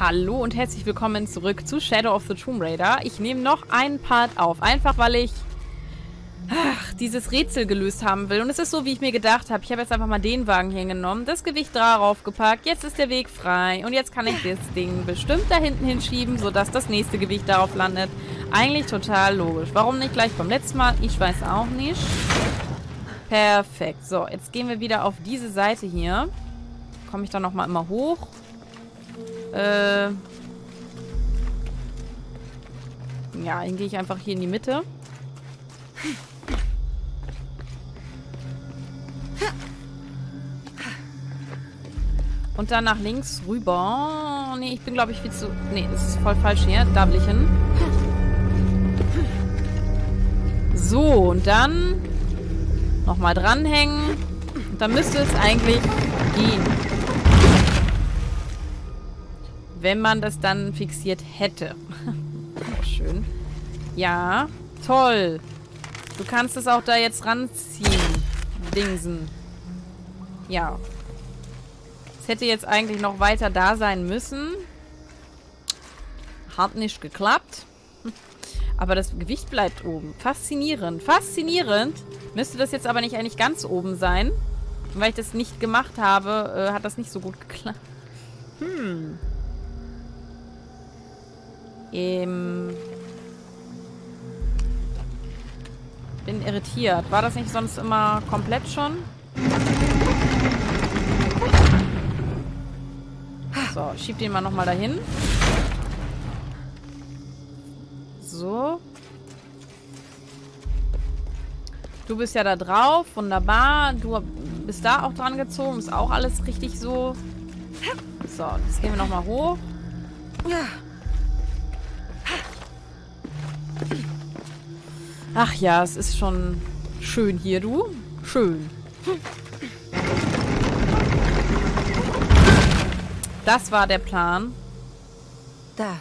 Hallo und herzlich willkommen zurück zu Shadow of the Tomb Raider. Ich nehme noch einen Part auf, einfach weil ich ach, dieses Rätsel gelöst haben will. Und es ist so, wie ich mir gedacht habe. Ich habe jetzt einfach mal den Wagen hier genommen, das Gewicht darauf gepackt. Jetzt ist der Weg frei. Und jetzt kann ich das Ding bestimmt da hinten hinschieben, sodass das nächste Gewicht darauf landet. Eigentlich total logisch. Warum nicht gleich beim letzten Mal? Ich weiß auch nicht. Perfekt. So, jetzt gehen wir wieder auf diese Seite hier. Komme ich da nochmal immer hoch? Äh... Ja, dann gehe ich einfach hier in die Mitte. Und dann nach links rüber. Nee, ich bin, glaube ich, viel zu... Nee, das ist voll falsch hier. Da will ich hin. So, und dann nochmal dranhängen. Und dann müsste es eigentlich gehen. Wenn man das dann fixiert hätte. Schön. Ja, toll. Du kannst es auch da jetzt ranziehen. Dingsen. Ja hätte jetzt eigentlich noch weiter da sein müssen. Hat nicht geklappt. Aber das Gewicht bleibt oben. Faszinierend. Faszinierend. Müsste das jetzt aber nicht eigentlich ganz oben sein. Und weil ich das nicht gemacht habe, äh, hat das nicht so gut geklappt. Hm. Ähm. Bin irritiert. War das nicht sonst immer komplett schon? So, schieb den mal nochmal dahin. So. Du bist ja da drauf. Wunderbar. Du bist da auch dran gezogen. Ist auch alles richtig so. So, jetzt gehen wir nochmal hoch. Ach ja, es ist schon schön hier, du. Schön. Das war der Plan. Da.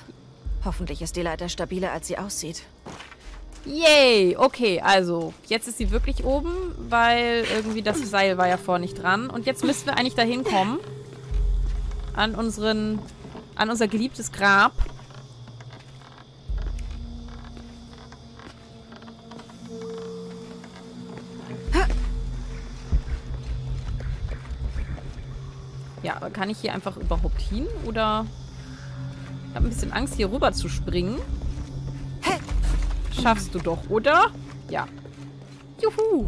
Hoffentlich ist die Leiter stabiler, als sie aussieht. Yay! Okay, also, jetzt ist sie wirklich oben, weil irgendwie das Seil war ja vorher nicht dran. Und jetzt müssen wir eigentlich dahin kommen. An unseren... An unser geliebtes Grab. Kann ich hier einfach überhaupt hin? Oder... Ich habe ein bisschen Angst, hier rüber zu springen. Schaffst du doch, oder? Ja. Juhu.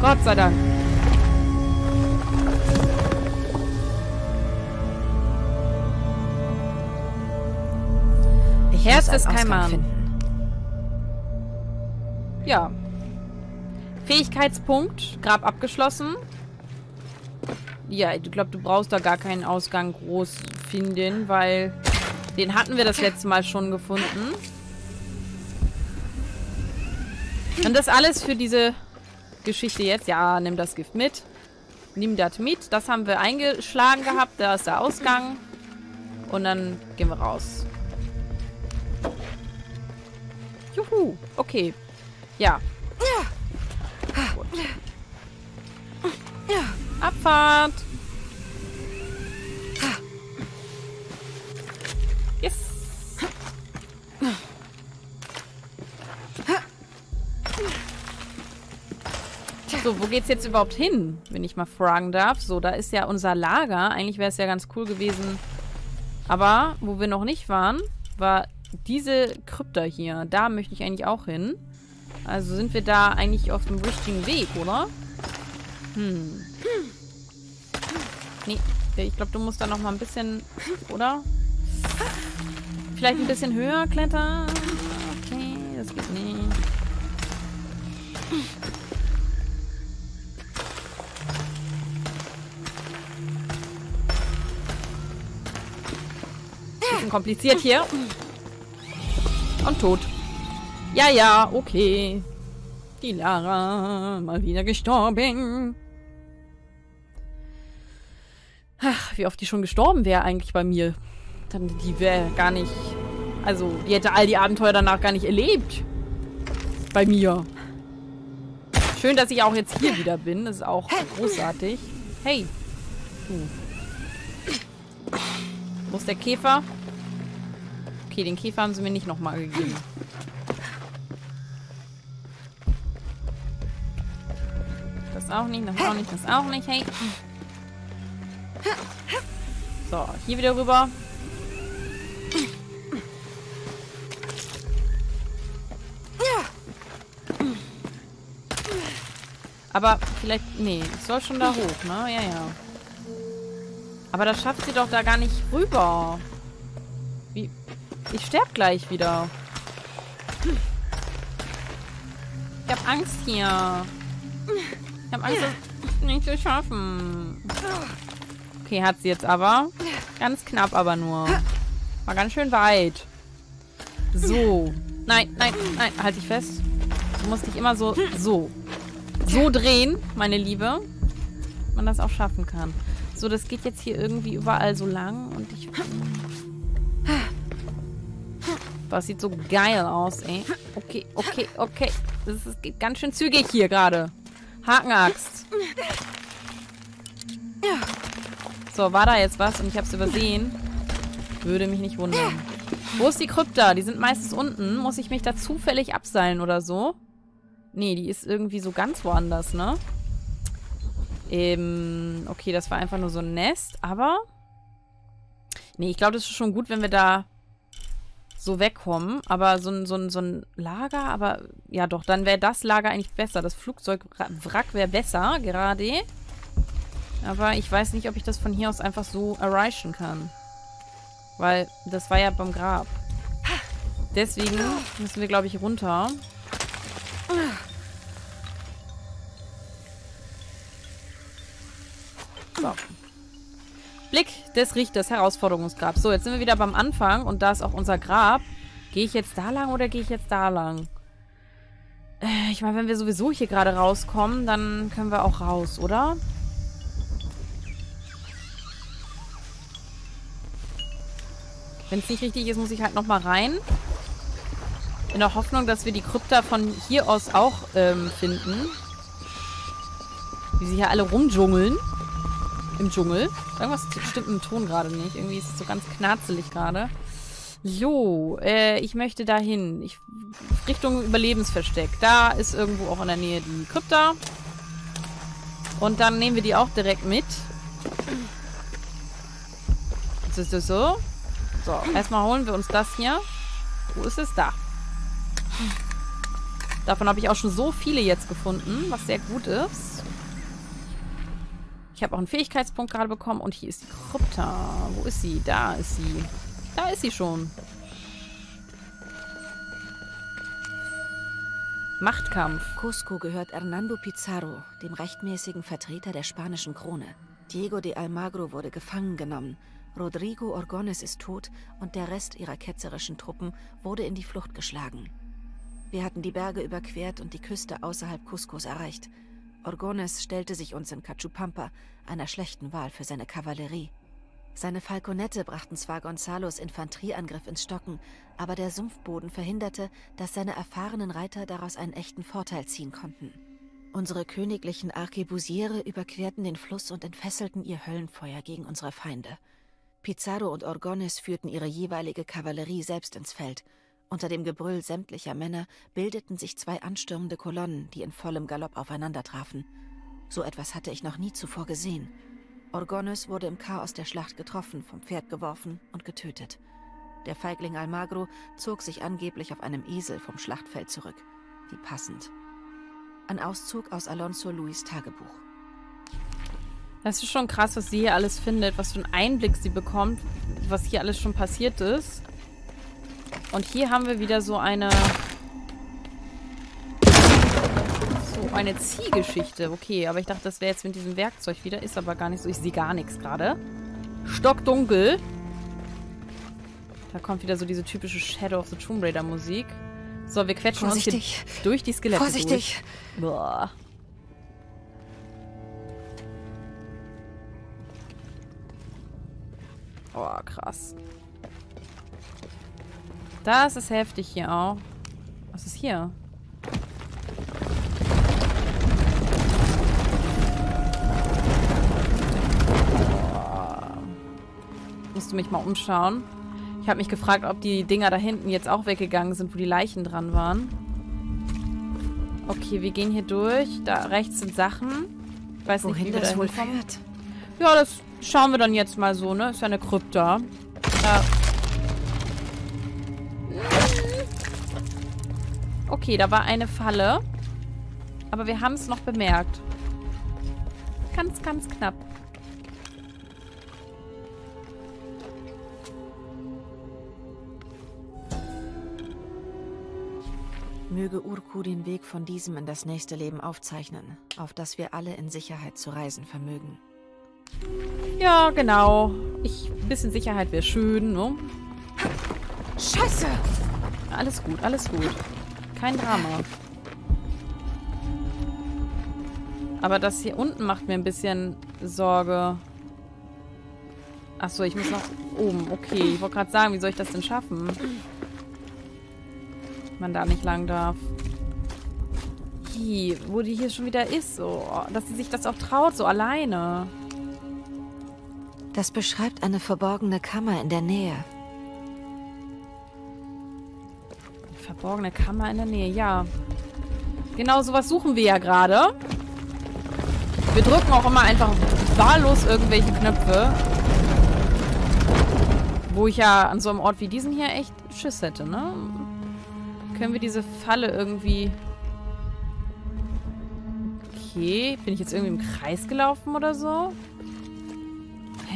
Gott sei Dank. Ich Herz ist kein Mann. Ja. Fähigkeitspunkt. Grab abgeschlossen. Ja, ich glaube, du brauchst da gar keinen Ausgang groß finden, weil den hatten wir das letzte Mal schon gefunden. Und das alles für diese Geschichte jetzt. Ja, nimm das Gift mit. Nimm das mit. Das haben wir eingeschlagen gehabt. Da ist der Ausgang. Und dann gehen wir raus. Juhu. Okay. Ja. Abfahrt. Yes. So, wo geht's jetzt überhaupt hin, wenn ich mal fragen darf? So, da ist ja unser Lager. Eigentlich wäre es ja ganz cool gewesen. Aber, wo wir noch nicht waren, war diese Krypta hier. Da möchte ich eigentlich auch hin. Also sind wir da eigentlich auf dem richtigen Weg, oder? Hm. Nee, ich glaube, du musst da noch mal ein bisschen, oder? Vielleicht ein bisschen höher klettern. Okay, das geht nicht. Bisschen kompliziert hier. Und tot. Ja, ja, okay. Die Lara mal wieder gestorben. Ach, wie oft die schon gestorben wäre eigentlich bei mir. Dann, die wäre gar nicht... Also, die hätte all die Abenteuer danach gar nicht erlebt. Bei mir. Schön, dass ich auch jetzt hier wieder bin. Das ist auch großartig. Hey. Du. Wo ist der Käfer? Okay, den Käfer haben sie mir nicht nochmal gegeben. Das auch nicht, das auch nicht, das auch nicht. Hey. So, hier wieder rüber. Aber vielleicht... Nee, ich soll schon da hoch, ne? Ja, ja. Aber das schafft sie doch da gar nicht rüber. Wie... Ich sterb gleich wieder. Ich hab Angst hier. Ich hab Angst, das nicht zu schaffen. Okay, hat sie jetzt aber. Ganz knapp aber nur. War ganz schön weit. So. Nein, nein, nein. Halt dich fest. Du musst dich immer so... So so drehen, meine Liebe, man das auch schaffen kann. So, das geht jetzt hier irgendwie überall so lang und ich... Das sieht so geil aus, ey. Okay, okay, okay. Das, ist, ganz schön zügig hier gerade. Hakenaxt. So, war da jetzt was und ich habe es übersehen? Würde mich nicht wundern. Wo ist die Krypta? Die sind meistens unten. Muss ich mich da zufällig abseilen oder so? Nee, die ist irgendwie so ganz woanders, ne? Ähm, okay, das war einfach nur so ein Nest, aber... Nee, ich glaube, das ist schon gut, wenn wir da so wegkommen. Aber so ein, so ein, so ein Lager, aber... Ja doch, dann wäre das Lager eigentlich besser. Das Flugzeugwrack wäre besser, gerade. Aber ich weiß nicht, ob ich das von hier aus einfach so erreichen kann. Weil das war ja beim Grab. Deswegen müssen wir, glaube ich, runter. So. Blick des Richters, Herausforderungsgrab. So, jetzt sind wir wieder beim Anfang und da ist auch unser Grab. Gehe ich jetzt da lang oder gehe ich jetzt da lang? Äh, ich meine, wenn wir sowieso hier gerade rauskommen, dann können wir auch raus, oder? Wenn es nicht richtig ist, muss ich halt nochmal rein. In der Hoffnung, dass wir die Krypta von hier aus auch ähm, finden. Wie sie hier alle rumdschungeln. Im Dschungel. Irgendwas stimmt im Ton gerade nicht. Irgendwie ist es so ganz knarzelig gerade. So, äh, ich möchte dahin. Ich, Richtung Überlebensversteck. Da ist irgendwo auch in der Nähe die Krypta. Und dann nehmen wir die auch direkt mit. So, so, so. So, erstmal holen wir uns das hier. Wo ist es? Da. Davon habe ich auch schon so viele jetzt gefunden, was sehr gut ist. Ich habe auch einen Fähigkeitspunkt gerade bekommen. Und hier ist die Krypta. Wo ist sie? Da ist sie. Da ist sie schon. Machtkampf. Cusco gehört Hernando Pizarro, dem rechtmäßigen Vertreter der spanischen Krone. Diego de Almagro wurde gefangen genommen. Rodrigo Orgones ist tot und der Rest ihrer ketzerischen Truppen wurde in die Flucht geschlagen. Wir hatten die Berge überquert und die Küste außerhalb Cuscos erreicht. Orgones stellte sich uns in Cachupampa, einer schlechten Wahl für seine Kavallerie. Seine Falconette brachten zwar Gonzalos Infanterieangriff ins Stocken, aber der Sumpfboden verhinderte, dass seine erfahrenen Reiter daraus einen echten Vorteil ziehen konnten. Unsere königlichen Arkebusiere überquerten den Fluss und entfesselten ihr Höllenfeuer gegen unsere Feinde. Pizarro und Orgones führten ihre jeweilige Kavallerie selbst ins Feld – unter dem Gebrüll sämtlicher Männer bildeten sich zwei anstürmende Kolonnen, die in vollem Galopp aufeinander trafen. So etwas hatte ich noch nie zuvor gesehen. Orgones wurde im Chaos der Schlacht getroffen, vom Pferd geworfen und getötet. Der Feigling Almagro zog sich angeblich auf einem Esel vom Schlachtfeld zurück. Wie passend. Ein Auszug aus Alonso Luis Tagebuch. Das ist schon krass, was sie hier alles findet, was für einen Einblick sie bekommt, was hier alles schon passiert ist. Und hier haben wir wieder so eine... So eine Ziehgeschichte. Okay, aber ich dachte, das wäre jetzt mit diesem Werkzeug wieder. Ist aber gar nicht so. Ich sehe gar nichts gerade. Stockdunkel. Da kommt wieder so diese typische Shadow of the Tomb Raider Musik. So, wir quetschen Vorsichtig. uns hier durch die Skelette Vorsichtig. Durch. Boah. Oh, krass. Das ist heftig hier auch. Was ist hier? musste mich mal umschauen. Ich habe mich gefragt, ob die Dinger da hinten jetzt auch weggegangen sind, wo die Leichen dran waren. Okay, wir gehen hier durch. Da rechts sind Sachen. Ich weiß Wohin nicht, wie das wohl führt. Ja, das schauen wir dann jetzt mal so, ne? Ist ja eine Krypta. Da. Okay, da war eine Falle. Aber wir haben es noch bemerkt. Ganz, ganz knapp. Möge Urku den Weg von diesem in das nächste Leben aufzeichnen, auf das wir alle in Sicherheit zu reisen vermögen. Ja, genau. Ich, ein bisschen Sicherheit wäre schön, ne? Scheiße! Alles gut, alles gut. Kein Drama. Aber das hier unten macht mir ein bisschen Sorge. Achso, ich muss nach oben. Okay, ich wollte gerade sagen, wie soll ich das denn schaffen? Man da nicht lang darf. Hi, wo die hier schon wieder ist, so. Dass sie sich das auch traut, so alleine. Das beschreibt eine verborgene Kammer in der Nähe. Verborgene Kammer in der Nähe, ja. Genau sowas suchen wir ja gerade. Wir drücken auch immer einfach wahllos irgendwelche Knöpfe. Wo ich ja an so einem Ort wie diesen hier echt Schiss hätte, ne? Können wir diese Falle irgendwie... Okay, bin ich jetzt irgendwie im Kreis gelaufen oder so?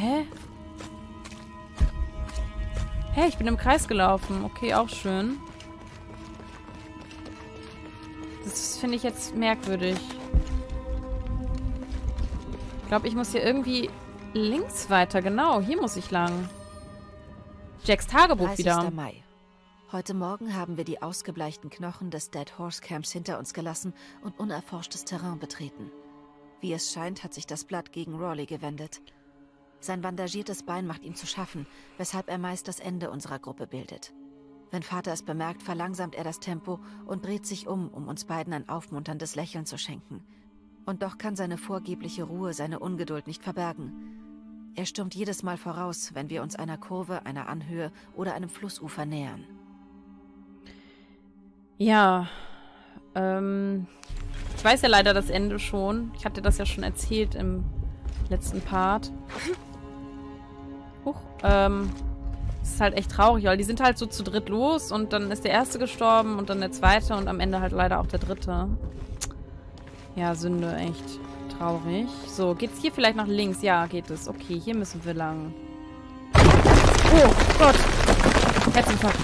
Hä? Hä, ich bin im Kreis gelaufen. Okay, auch schön. Das finde ich jetzt merkwürdig. Ich glaube, ich muss hier irgendwie links weiter. Genau, hier muss ich lang. Jacks Tagebuch 30. wieder. Mai. Heute Morgen haben wir die ausgebleichten Knochen des Dead Horse Camps hinter uns gelassen und unerforschtes Terrain betreten. Wie es scheint, hat sich das Blatt gegen Rawley gewendet. Sein bandagiertes Bein macht ihm zu schaffen, weshalb er meist das Ende unserer Gruppe bildet. Wenn Vater es bemerkt, verlangsamt er das Tempo und dreht sich um, um uns beiden ein aufmunterndes Lächeln zu schenken. Und doch kann seine vorgebliche Ruhe seine Ungeduld nicht verbergen. Er stürmt jedes Mal voraus, wenn wir uns einer Kurve, einer Anhöhe oder einem Flussufer nähern. Ja, ähm, ich weiß ja leider das Ende schon. Ich hatte das ja schon erzählt im letzten Part. Huch, ähm, das ist halt echt traurig, weil die sind halt so zu dritt los und dann ist der erste gestorben und dann der zweite und am Ende halt leider auch der dritte. Ja, Sünde, echt traurig. So, geht's hier vielleicht nach links? Ja, geht es. Okay, hier müssen wir lang. Oh Gott. Herzinfarkt.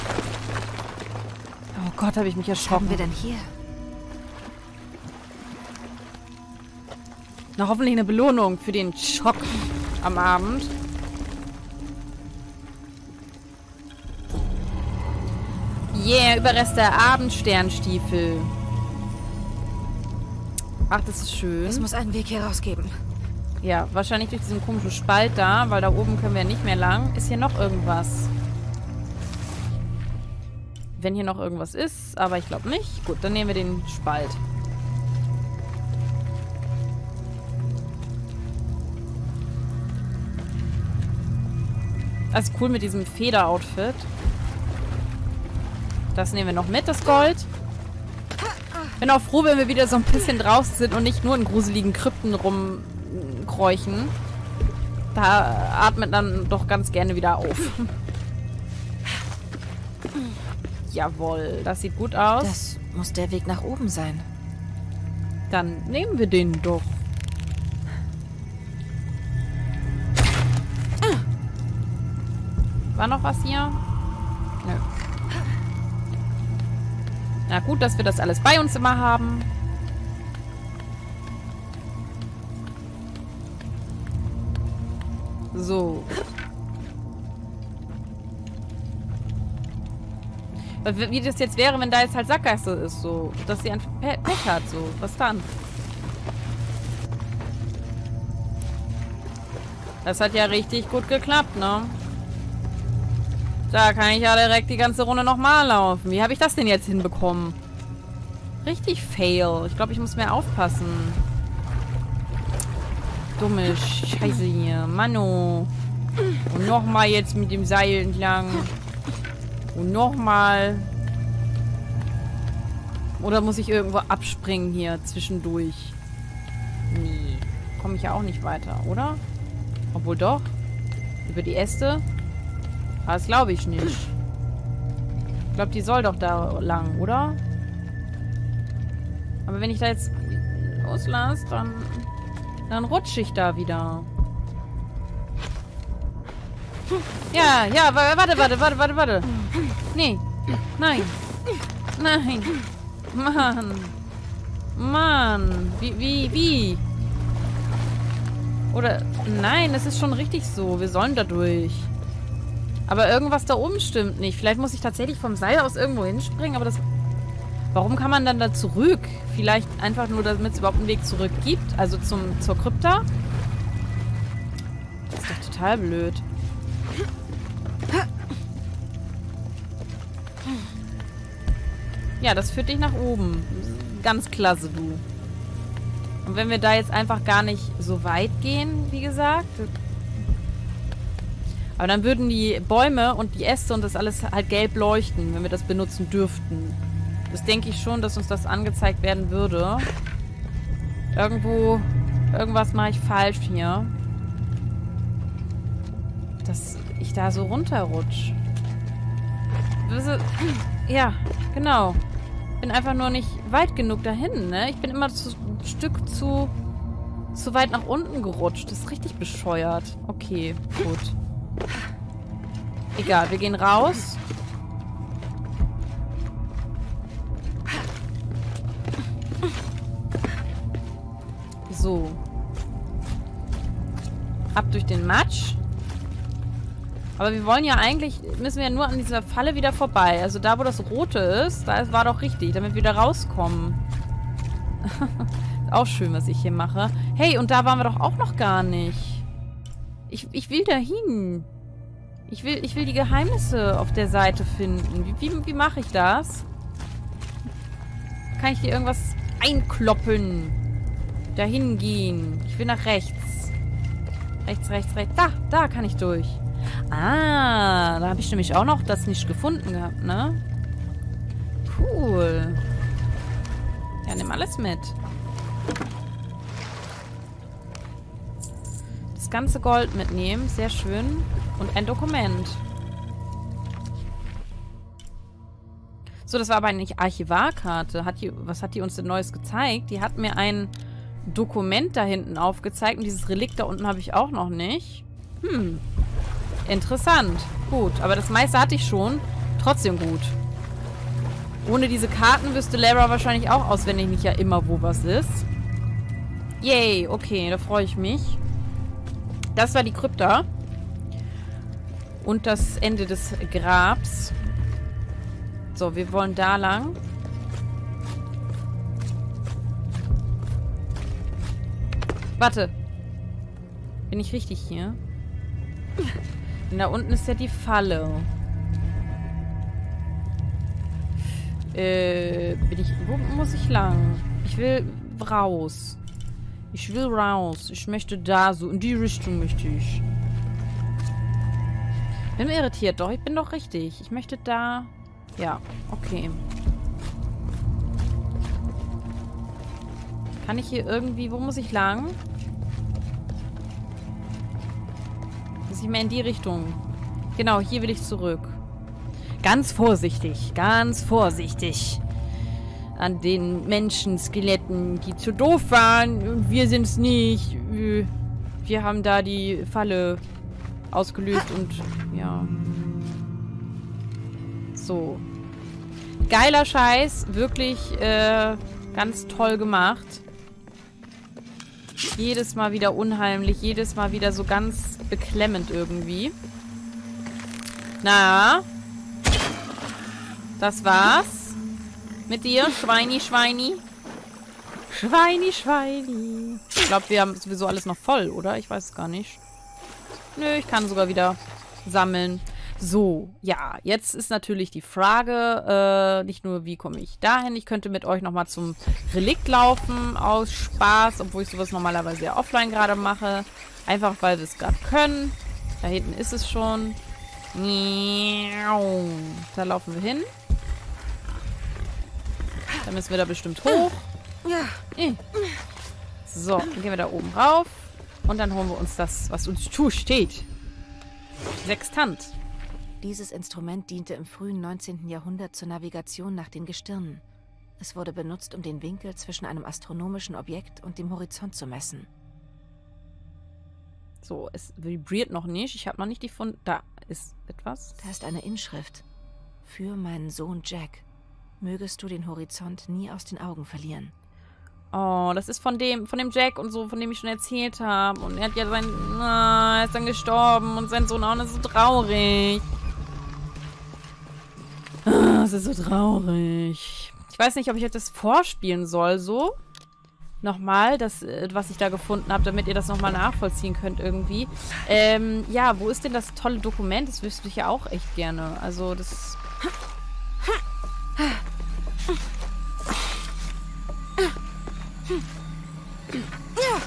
Oh Gott, habe ich mich erschrocken. Was haben wir denn hier? Na, hoffentlich eine Belohnung für den Schock am Abend. Yeah, Überreste Abendsternstiefel. Ach, das ist schön. Es muss einen Weg hier rausgeben. Ja, wahrscheinlich durch diesen komischen Spalt da, weil da oben können wir nicht mehr lang. Ist hier noch irgendwas? Wenn hier noch irgendwas ist, aber ich glaube nicht. Gut, dann nehmen wir den Spalt. Das ist cool mit diesem Feder-Outfit. Das nehmen wir noch mit, das Gold. Bin auch froh, wenn wir wieder so ein bisschen draußen sind und nicht nur in gruseligen Krypten rumkräuchen. Da atmet dann doch ganz gerne wieder auf. Jawohl, das sieht gut aus. Das muss der Weg nach oben sein. Dann nehmen wir den doch. War noch was hier? Na gut, dass wir das alles bei uns immer haben. So. Wie das jetzt wäre, wenn da jetzt halt Sackgasse ist, so. Dass sie einfach Pech hat, so. Was dann? Das hat ja richtig gut geklappt, ne? Da kann ich ja direkt die ganze Runde nochmal laufen. Wie habe ich das denn jetzt hinbekommen? Richtig fail. Ich glaube, ich muss mehr aufpassen. Dumme Scheiße hier. Mano. Und nochmal jetzt mit dem Seil entlang. Und nochmal. Oder muss ich irgendwo abspringen hier zwischendurch? Nee. Komme ich ja auch nicht weiter, oder? Obwohl doch. Über die Äste? Aber das glaube ich nicht. Ich glaube, die soll doch da lang, oder? Aber wenn ich da jetzt loslasse, dann, dann rutsche ich da wieder. Ja, ja, warte, warte, warte, warte, warte. Nee. Nein. Nein. Mann. Mann. Wie, wie, wie? Oder, nein, das ist schon richtig so. Wir sollen da durch. Aber irgendwas da oben stimmt nicht. Vielleicht muss ich tatsächlich vom Seil aus irgendwo hinspringen, aber das... Warum kann man dann da zurück? Vielleicht einfach nur, damit es überhaupt einen Weg zurück gibt. Also zum, zur Krypta. Das ist doch total blöd. Ja, das führt dich nach oben. Ganz klasse, du. Und wenn wir da jetzt einfach gar nicht so weit gehen, wie gesagt. Aber dann würden die Bäume und die Äste und das alles halt gelb leuchten, wenn wir das benutzen dürften. Das denke ich schon, dass uns das angezeigt werden würde. Irgendwo, irgendwas mache ich falsch hier. Dass ich da so runterrutsche. Ja, genau bin einfach nur nicht weit genug dahin, ne? Ich bin immer zu, ein Stück zu, zu weit nach unten gerutscht. Das ist richtig bescheuert. Okay, gut. Egal, wir gehen raus. So. Ab durch den Matsch. Aber wir wollen ja eigentlich, müssen wir ja nur an dieser Falle wieder vorbei. Also da, wo das Rote ist, da war doch richtig, damit wir wieder rauskommen. auch schön, was ich hier mache. Hey, und da waren wir doch auch noch gar nicht. Ich, ich will da hin. Ich will, ich will die Geheimnisse auf der Seite finden. Wie, wie, wie mache ich das? Kann ich hier irgendwas einkloppen? Dahin gehen. Ich will nach rechts. Rechts, rechts, rechts. Da, da kann ich durch. Ah, da habe ich nämlich auch noch das nicht gefunden gehabt, ne? Cool. Ja, nimm alles mit. Das ganze Gold mitnehmen, sehr schön. Und ein Dokument. So, das war aber eine Archivarkarte. Hat die, was hat die uns denn Neues gezeigt? Die hat mir ein Dokument da hinten aufgezeigt. Und dieses Relikt da unten habe ich auch noch nicht. Hm. Interessant. Gut, aber das meiste hatte ich schon. Trotzdem gut. Ohne diese Karten wüsste Lara wahrscheinlich auch auswendig nicht ja immer, wo was ist. Yay, okay, da freue ich mich. Das war die Krypta. Und das Ende des Grabs. So, wir wollen da lang. Warte. Bin ich richtig hier? Und da unten ist ja die Falle. Äh, bin ich... Wo muss ich lang? Ich will raus. Ich will raus. Ich möchte da so. In die Richtung möchte ich. Bin irritiert, doch. Ich bin doch richtig. Ich möchte da... Ja, okay. Kann ich hier irgendwie... Wo muss ich lang? muss ich mehr in die Richtung. Genau, hier will ich zurück. Ganz vorsichtig, ganz vorsichtig. An den Menschenskeletten, die zu doof waren. Und wir sind es nicht. Wir haben da die Falle ausgelöst und ja. So. Geiler Scheiß. Wirklich äh, ganz toll gemacht. Jedes Mal wieder unheimlich. Jedes Mal wieder so ganz beklemmend irgendwie. Na? Das war's? Mit dir, Schweini, Schweini? Schweini, Schweini. Ich glaube, wir haben sowieso alles noch voll, oder? Ich weiß es gar nicht. Nö, ich kann sogar wieder sammeln. So, ja, jetzt ist natürlich die Frage, äh, nicht nur, wie komme ich dahin, ich könnte mit euch nochmal zum Relikt laufen, aus Spaß, obwohl ich sowas normalerweise ja offline gerade mache. Einfach, weil wir es gerade können. Da hinten ist es schon. Da laufen wir hin. Dann müssen wir da bestimmt hoch. Ja. Eh. So, dann gehen wir da oben rauf. Und dann holen wir uns das, was uns zusteht. Sextant. Dieses Instrument diente im frühen 19. Jahrhundert zur Navigation nach den Gestirnen. Es wurde benutzt, um den Winkel zwischen einem astronomischen Objekt und dem Horizont zu messen. So, es vibriert noch nicht. Ich habe noch nicht die von... Da ist etwas. Da ist eine Inschrift. Für meinen Sohn Jack. Mögest du den Horizont nie aus den Augen verlieren. Oh, das ist von dem, von dem Jack und so, von dem ich schon erzählt habe. Und er hat ja sein, na, er ist dann gestorben und sein Sohn auch, und das ist so traurig. Ah, das ist so traurig. Ich weiß nicht, ob ich euch das vorspielen soll, so. Nochmal, das, äh, was ich da gefunden habe, damit ihr das nochmal nachvollziehen könnt irgendwie. Ähm, ja, wo ist denn das tolle Dokument? Das wüsste ich ja auch echt gerne. Also, das...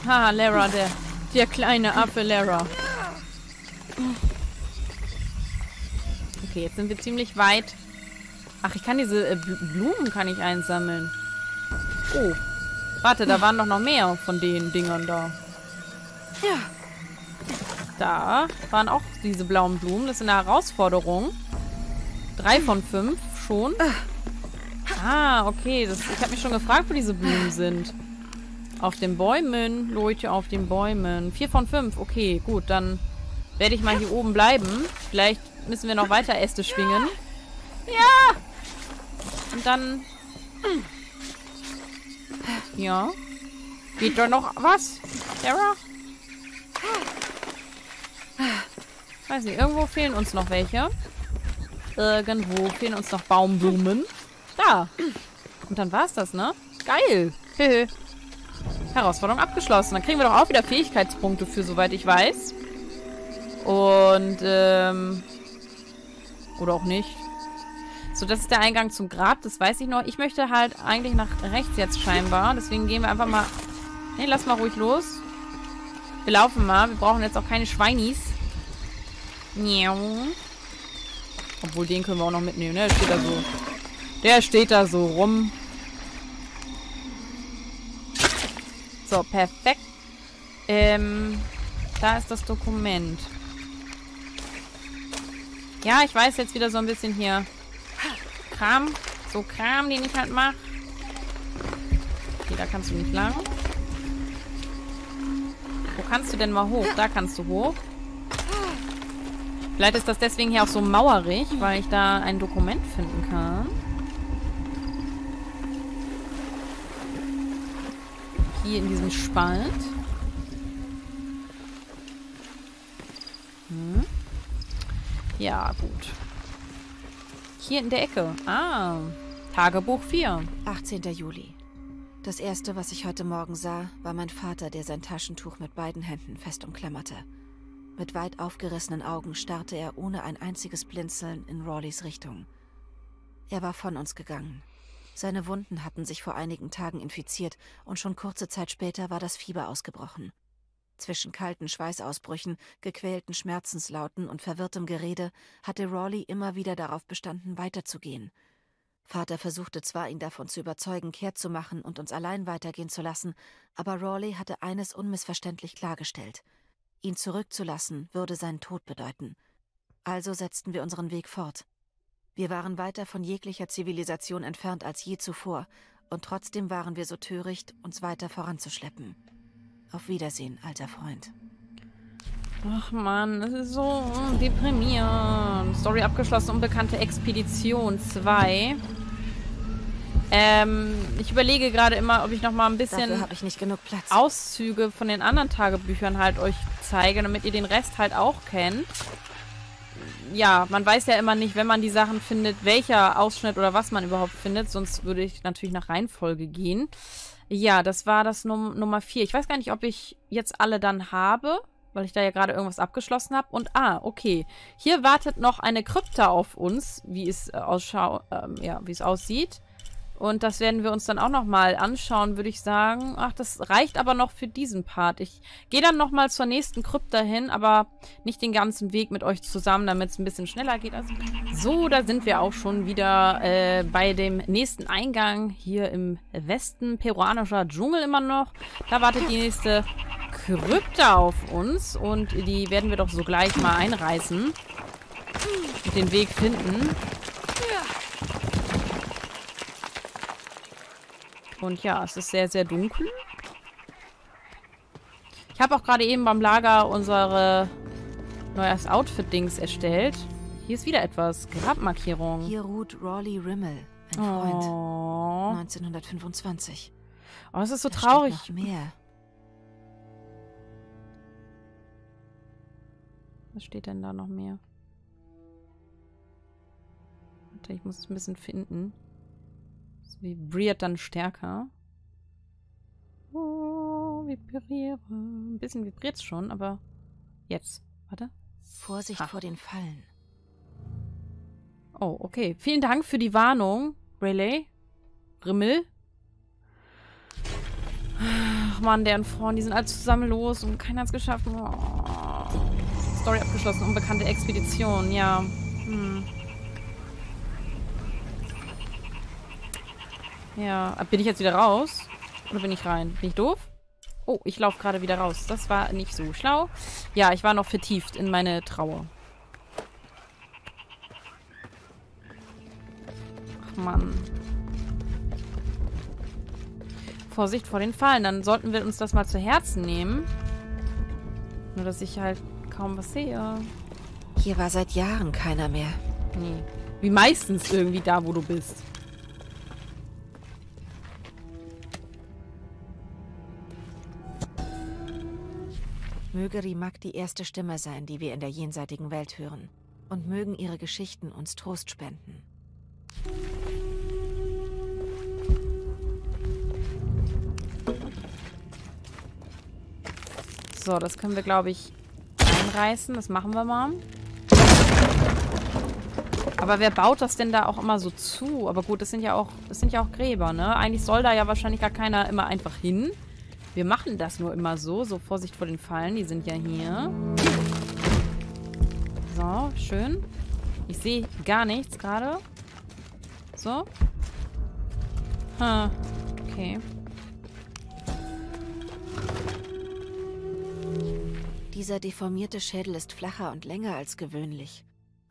Ha, Lara, der, der kleine Affe Lara. Okay, jetzt sind wir ziemlich weit. Ach, ich kann diese äh, Blumen kann ich einsammeln. Oh. Warte, da waren doch noch mehr von den Dingern da. Ja. Da waren auch diese blauen Blumen. Das ist eine Herausforderung. Drei von fünf schon. Ah, okay. Das, ich habe mich schon gefragt, wo diese Blumen sind. Auf den Bäumen. Leute, auf den Bäumen. Vier von fünf. Okay, gut. Dann werde ich mal hier oben bleiben. Vielleicht müssen wir noch weiter Äste schwingen. Ja! Und dann... Ja. Geht da noch was? Sarah? Weiß nicht, irgendwo fehlen uns noch welche. Irgendwo fehlen uns noch Baumblumen. Da. Und dann war's das, ne? Geil. Herausforderung abgeschlossen. Dann kriegen wir doch auch wieder Fähigkeitspunkte für, soweit ich weiß. Und, ähm... Oder auch nicht. So, das ist der Eingang zum Grab, das weiß ich noch. Ich möchte halt eigentlich nach rechts jetzt scheinbar. Deswegen gehen wir einfach mal... Nee, lass mal ruhig los. Wir laufen mal. Wir brauchen jetzt auch keine Schweinis. Obwohl, den können wir auch noch mitnehmen, ne? Der steht da so... Der steht da so rum. So, perfekt. Ähm, da ist das Dokument. Ja, ich weiß jetzt wieder so ein bisschen hier. Kram. So Kram, den ich halt mache. Okay, da kannst du nicht lang. Wo kannst du denn mal hoch? Da kannst du hoch. Vielleicht ist das deswegen hier auch so mauerig, weil ich da ein Dokument finden kann. Hier in diesem Spalt. Hm. Ja, gut. Hier in der Ecke. Ah, Tagebuch 4. 18. Juli. Das erste, was ich heute Morgen sah, war mein Vater, der sein Taschentuch mit beiden Händen fest umklammerte. Mit weit aufgerissenen Augen starrte er ohne ein einziges Blinzeln in Rawleys Richtung. Er war von uns gegangen, seine Wunden hatten sich vor einigen Tagen infiziert und schon kurze Zeit später war das Fieber ausgebrochen. Zwischen kalten Schweißausbrüchen, gequälten Schmerzenslauten und verwirrtem Gerede hatte Rawley immer wieder darauf bestanden, weiterzugehen. Vater versuchte zwar, ihn davon zu überzeugen, kehrt zu machen und uns allein weitergehen zu lassen, aber Rawley hatte eines unmissverständlich klargestellt. Ihn zurückzulassen würde seinen Tod bedeuten. Also setzten wir unseren Weg fort. Wir waren weiter von jeglicher Zivilisation entfernt als je zuvor, und trotzdem waren wir so töricht, uns weiter voranzuschleppen. Auf Wiedersehen, alter Freund. Ach man, das ist so deprimierend. Story abgeschlossen, unbekannte Expedition 2. Ähm, ich überlege gerade immer, ob ich noch mal ein bisschen ich nicht genug Platz. Auszüge von den anderen Tagebüchern halt euch zeige, damit ihr den Rest halt auch kennt ja, man weiß ja immer nicht, wenn man die Sachen findet, welcher Ausschnitt oder was man überhaupt findet. Sonst würde ich natürlich nach Reihenfolge gehen. Ja, das war das Num Nummer 4. Ich weiß gar nicht, ob ich jetzt alle dann habe, weil ich da ja gerade irgendwas abgeschlossen habe. Und ah, okay. Hier wartet noch eine Krypta auf uns, wie es äh, ähm, ja, wie es aussieht. Und das werden wir uns dann auch nochmal anschauen, würde ich sagen. Ach, das reicht aber noch für diesen Part. Ich gehe dann nochmal zur nächsten Krypta hin, aber nicht den ganzen Weg mit euch zusammen, damit es ein bisschen schneller geht. Also, so, da sind wir auch schon wieder äh, bei dem nächsten Eingang hier im Westen. Peruanischer Dschungel immer noch. Da wartet die nächste Krypta auf uns und die werden wir doch so gleich mal einreißen. Und den Weg finden. Und ja, es ist sehr, sehr dunkel. Ich habe auch gerade eben beim Lager unsere neues Outfit-Dings erstellt. Hier ist wieder etwas. Grabmarkierung. Hier ruht Rawley Rimmel, ein Freund. Oh. 1925. Oh, es ist so da traurig. Steht noch mehr. Was steht denn da noch mehr? Warte, ich muss es ein bisschen finden vibriert dann stärker. Oh, vibriere. Ein bisschen vibriert es schon, aber jetzt. Warte. Vorsicht ha. vor den Fallen. Oh, okay. Vielen Dank für die Warnung, Relay. Rimmel. Ach Mann, deren Frauen, die sind alle zusammen los und keiner hat es geschafft. Oh. Story abgeschlossen, unbekannte Expedition, ja. Hm. Ja, bin ich jetzt wieder raus? Oder bin ich rein? Bin ich doof? Oh, ich laufe gerade wieder raus. Das war nicht so schlau. Ja, ich war noch vertieft in meine Trauer. Ach, Mann. Vorsicht vor den Fallen. Dann sollten wir uns das mal zu Herzen nehmen. Nur, dass ich halt kaum was sehe. Hier war seit Jahren keiner mehr. Nee. Wie meistens irgendwie da, wo du bist. Möge Rimak die erste Stimme sein, die wir in der jenseitigen Welt hören. Und mögen ihre Geschichten uns Trost spenden. So, das können wir, glaube ich, einreißen. Das machen wir mal. Aber wer baut das denn da auch immer so zu? Aber gut, das sind ja auch, das sind ja auch Gräber, ne? Eigentlich soll da ja wahrscheinlich gar keiner immer einfach hin. Wir machen das nur immer so. So, Vorsicht vor den Fallen. Die sind ja hier. So, schön. Ich sehe gar nichts gerade. So. Ha. Okay. Dieser deformierte Schädel ist flacher und länger als gewöhnlich.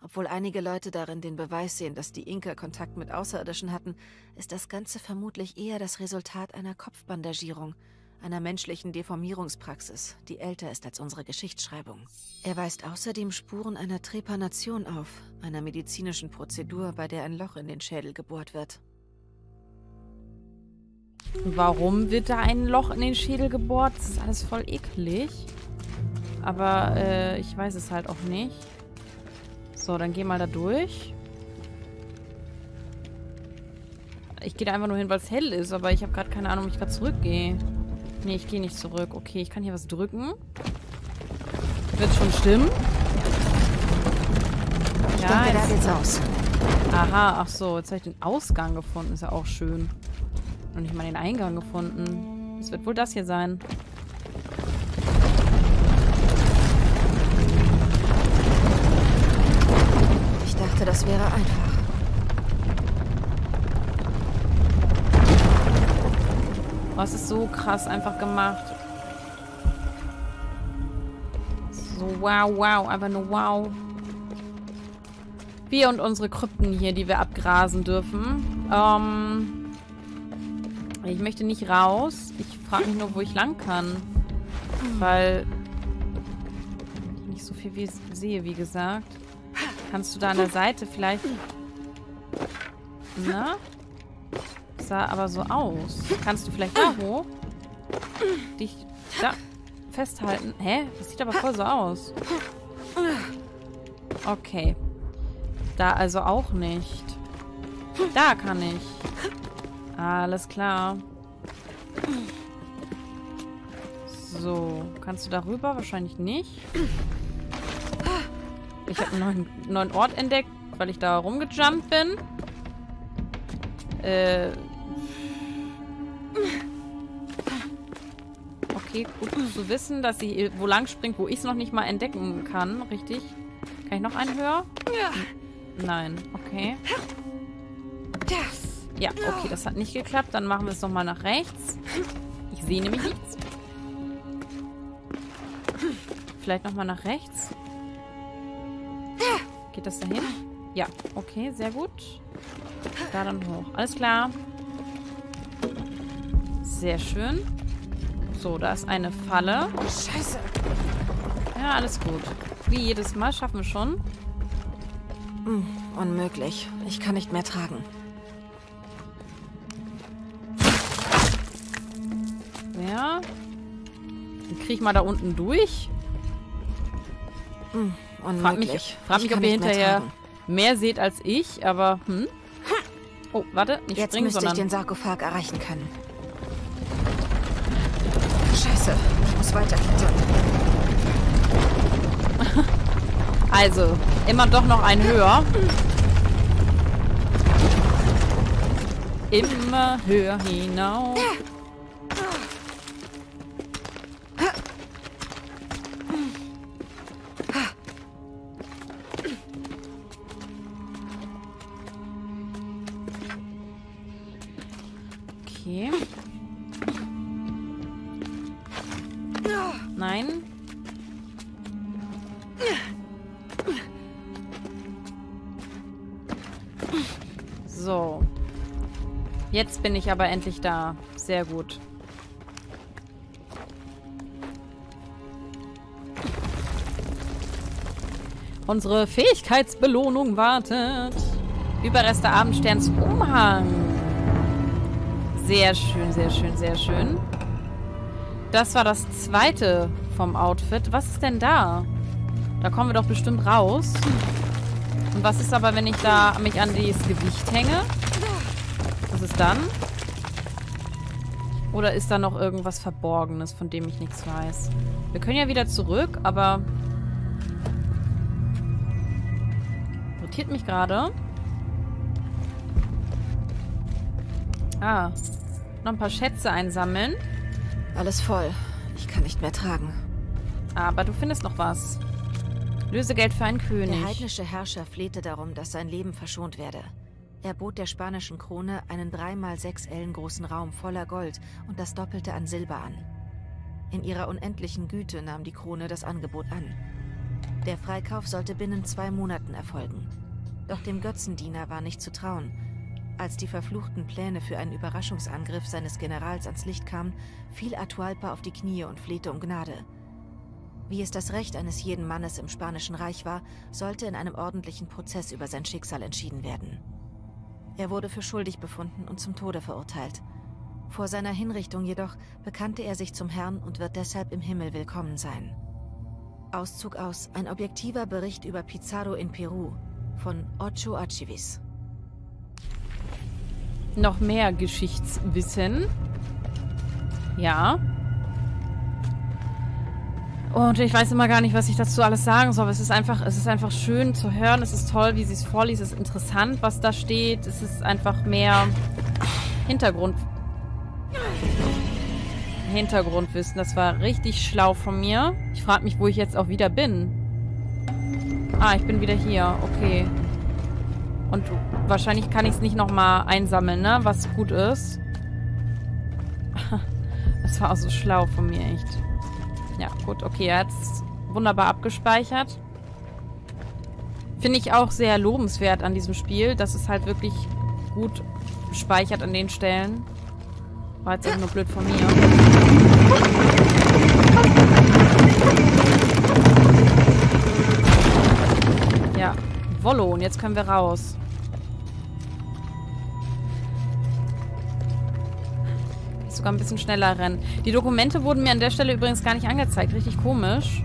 Obwohl einige Leute darin den Beweis sehen, dass die Inka Kontakt mit Außerirdischen hatten, ist das Ganze vermutlich eher das Resultat einer Kopfbandagierung – einer menschlichen Deformierungspraxis, die älter ist als unsere Geschichtsschreibung. Er weist außerdem Spuren einer Trepanation auf, einer medizinischen Prozedur, bei der ein Loch in den Schädel gebohrt wird. Warum wird da ein Loch in den Schädel gebohrt? Das ist alles voll eklig. Aber äh, ich weiß es halt auch nicht. So, dann geh mal da durch. Ich gehe da einfach nur hin, weil es hell ist, aber ich habe gerade keine Ahnung, ob ich gerade zurückgehe. Nee, ich gehe nicht zurück. Okay, ich kann hier was drücken. Wird schon stimmen. Ich ja, denke, da geht's aus. Aha, ach so. Jetzt habe ich den Ausgang gefunden. Ist ja auch schön. Und nicht mal den Eingang gefunden. Das wird wohl das hier sein. Ich dachte, das wäre einfach. Oh, es ist so krass einfach gemacht. So, wow, wow. Einfach nur wow. Wir und unsere Krypten hier, die wir abgrasen dürfen. Ähm, ich möchte nicht raus. Ich frage mich nur, wo ich lang kann. Weil ich nicht so viel wie sehe, wie gesagt. Kannst du da an der Seite vielleicht... Na? Sah aber so aus. Kannst du vielleicht da hoch? Dich da festhalten? Hä? Das sieht aber voll so aus. Okay. Da also auch nicht. Da kann ich. Alles klar. So. Kannst du darüber? Wahrscheinlich nicht. Ich habe einen neuen, neuen Ort entdeckt, weil ich da rumgejumpt bin. Äh, Okay, gut zu wissen, dass sie wo lang springt, wo ich es noch nicht mal entdecken kann. Richtig. Kann ich noch einen höher? Ja. Nein. Okay. Ja, okay, das hat nicht geklappt. Dann machen wir es nochmal nach rechts. Ich sehe nämlich nichts. Vielleicht nochmal nach rechts. Geht das dahin? Ja, okay, sehr gut. Da dann hoch. Alles klar. Sehr schön. So, da ist eine Falle. Scheiße. Ja, alles gut. Wie jedes Mal schaffen wir schon. Hm, unmöglich. Ich kann nicht mehr tragen. Ja. Dann krieg ich mal da unten durch. Hm, unmöglich. Frag mich, frag mich ob ihr hinterher mehr, mehr seht als ich, aber hm. Oh, warte, nicht Jetzt springen, müsste sondern... ich den Sarkophag erreichen können. Scheiße, ich muss weiterklettern. also, immer doch noch ein höher. Immer höher hinauf. Bin ich aber endlich da. Sehr gut. Unsere Fähigkeitsbelohnung wartet. Überreste Abendsterns Umhang. Sehr schön, sehr schön, sehr schön. Das war das zweite vom Outfit. Was ist denn da? Da kommen wir doch bestimmt raus. Und was ist aber, wenn ich da mich an das Gewicht hänge? Ist dann? Oder ist da noch irgendwas Verborgenes, von dem ich nichts weiß? Wir können ja wieder zurück, aber... Notiert mich gerade. Ah. Noch ein paar Schätze einsammeln. Alles voll. Ich kann nicht mehr tragen. Aber du findest noch was. Lösegeld für einen König. Der heidnische Herrscher flehte darum, dass sein Leben verschont werde. Er bot der spanischen Krone einen dreimal sechs Ellen großen Raum voller Gold und das Doppelte an Silber an. In ihrer unendlichen Güte nahm die Krone das Angebot an. Der Freikauf sollte binnen zwei Monaten erfolgen. Doch dem Götzendiener war nicht zu trauen. Als die verfluchten Pläne für einen Überraschungsangriff seines Generals ans Licht kamen, fiel Atahualpa auf die Knie und flehte um Gnade. Wie es das Recht eines jeden Mannes im Spanischen Reich war, sollte in einem ordentlichen Prozess über sein Schicksal entschieden werden. Er wurde für schuldig befunden und zum Tode verurteilt. Vor seiner Hinrichtung jedoch bekannte er sich zum Herrn und wird deshalb im Himmel willkommen sein. Auszug aus Ein objektiver Bericht über Pizarro in Peru von Ocho Archivis noch mehr Geschichtswissen. Ja. Und ich weiß immer gar nicht, was ich dazu alles sagen soll. Es ist einfach, es ist einfach schön zu hören. Es ist toll, wie sie es vorliest. Es ist interessant, was da steht. Es ist einfach mehr Hintergrund. Hintergrundwissen. Das war richtig schlau von mir. Ich frage mich, wo ich jetzt auch wieder bin. Ah, ich bin wieder hier. Okay. Und wahrscheinlich kann ich es nicht nochmal einsammeln, ne? Was gut ist. Das war auch so schlau von mir, echt. Ja, gut, okay, er hat es wunderbar abgespeichert. Finde ich auch sehr lobenswert an diesem Spiel, dass es halt wirklich gut speichert an den Stellen. War jetzt auch nur blöd von mir. Ja, Wollo, und jetzt können wir raus. Sogar ein bisschen schneller rennen. Die Dokumente wurden mir an der Stelle übrigens gar nicht angezeigt. Richtig komisch.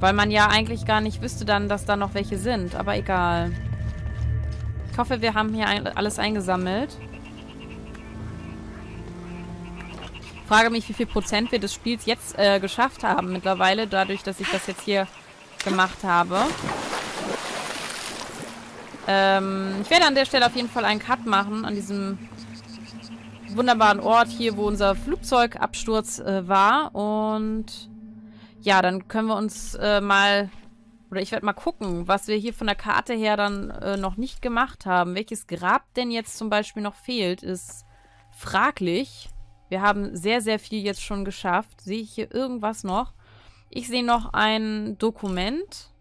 Weil man ja eigentlich gar nicht wüsste dann, dass da noch welche sind. Aber egal. Ich hoffe, wir haben hier alles eingesammelt. Ich frage mich, wie viel Prozent wir des Spiels jetzt äh, geschafft haben mittlerweile, dadurch, dass ich das jetzt hier gemacht habe. Ähm, ich werde an der Stelle auf jeden Fall einen Cut machen, an diesem wunderbaren Ort hier, wo unser Flugzeugabsturz äh, war. Und ja, dann können wir uns äh, mal, oder ich werde mal gucken, was wir hier von der Karte her dann äh, noch nicht gemacht haben. Welches Grab denn jetzt zum Beispiel noch fehlt, ist fraglich. Wir haben sehr, sehr viel jetzt schon geschafft. Sehe ich hier irgendwas noch? Ich sehe noch ein Dokument,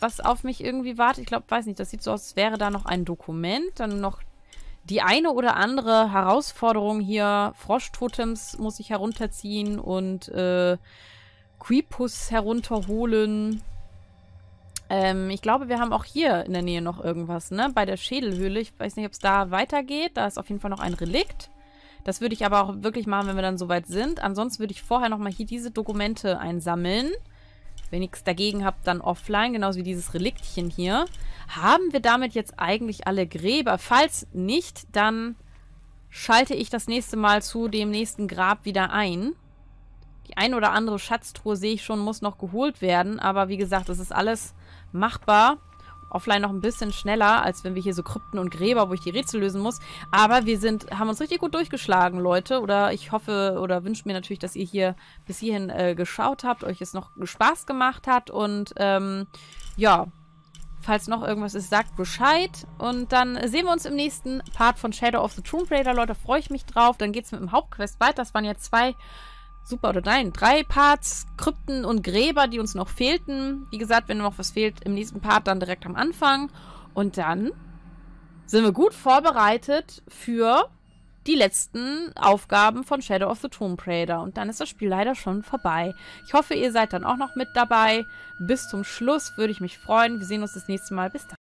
was auf mich irgendwie wartet. Ich glaube, weiß nicht, das sieht so aus, als wäre da noch ein Dokument. Dann noch die eine oder andere Herausforderung hier. Froschtotems muss ich herunterziehen und äh, Quipus herunterholen. Ähm, ich glaube, wir haben auch hier in der Nähe noch irgendwas, ne? Bei der Schädelhöhle. Ich weiß nicht, ob es da weitergeht. Da ist auf jeden Fall noch ein Relikt. Das würde ich aber auch wirklich machen, wenn wir dann soweit sind. Ansonsten würde ich vorher nochmal hier diese Dokumente einsammeln. Wenn ich es dagegen habe, dann offline, genauso wie dieses Reliktchen hier. Haben wir damit jetzt eigentlich alle Gräber? Falls nicht, dann schalte ich das nächste Mal zu dem nächsten Grab wieder ein. Die ein oder andere Schatztruhe sehe ich schon, muss noch geholt werden. Aber wie gesagt, das ist alles machbar. Offline noch ein bisschen schneller, als wenn wir hier so Krypten und Gräber, wo ich die Rätsel lösen muss. Aber wir sind, haben uns richtig gut durchgeschlagen, Leute. Oder ich hoffe oder wünsche mir natürlich, dass ihr hier bis hierhin äh, geschaut habt, euch es noch Spaß gemacht hat. Und ähm, ja, falls noch irgendwas ist, sagt Bescheid. Und dann sehen wir uns im nächsten Part von Shadow of the Tomb Raider, Leute. Freue ich mich drauf. Dann geht es mit dem Hauptquest weiter. Das waren jetzt zwei super oder nein, drei Parts, Krypten und Gräber, die uns noch fehlten. Wie gesagt, wenn noch was fehlt, im nächsten Part dann direkt am Anfang. Und dann sind wir gut vorbereitet für die letzten Aufgaben von Shadow of the Tomb Raider. Und dann ist das Spiel leider schon vorbei. Ich hoffe, ihr seid dann auch noch mit dabei. Bis zum Schluss würde ich mich freuen. Wir sehen uns das nächste Mal. Bis dann.